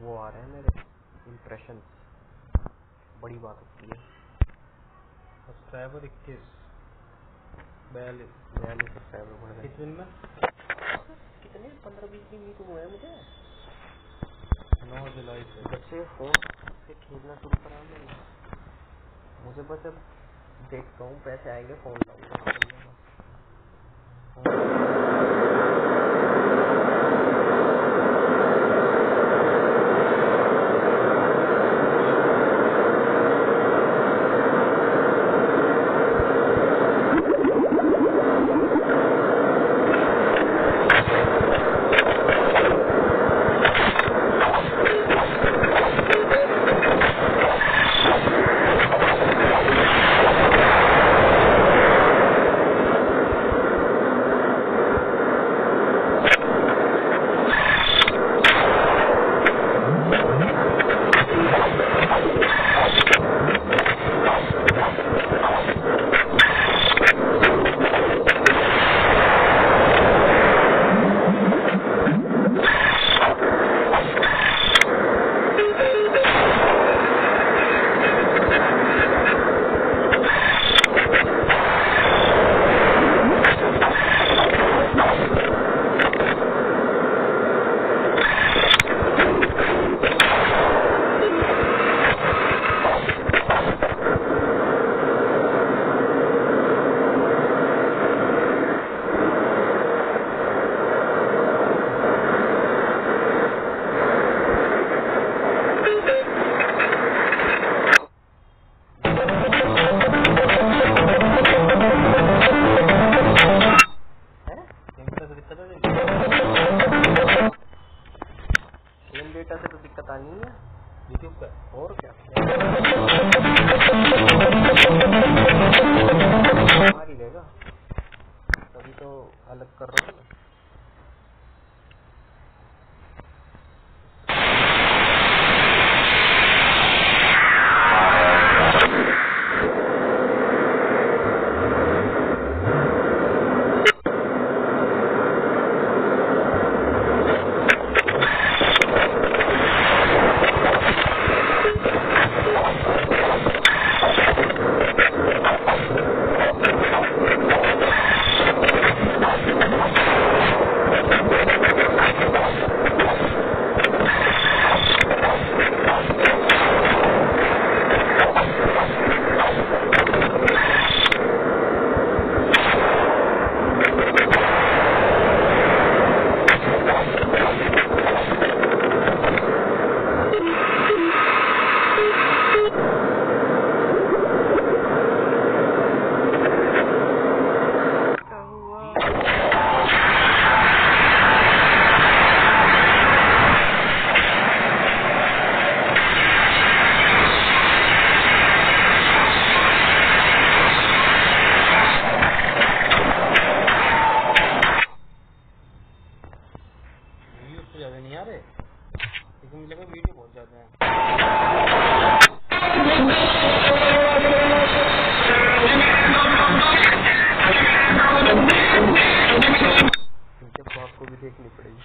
وہ آ رہے ہیں میرے امپریشن بڑی بات ہوتی ہے۔ سبسکرائبر اکیس بیالیس۔ بیالیس سبسکرائبر بڑھ گئے۔ دن میں؟ کتنے؟ پندرہ بیس دن تو ہوئے ہیں مجھے۔ نو جولائی سے۔ جب سے فون سے کھیلنا شروع کرا میں نے۔ مجھے بس اب دیکھتا ہوں پیسے آئیں گے فون لاؤں گا۔ یوٹیوب پر۔ اور کیا؟ ہماری رہے گا تبھی تو الگ کر رہا ہوں۔ آپ کو بھی دیکھنی پڑے گی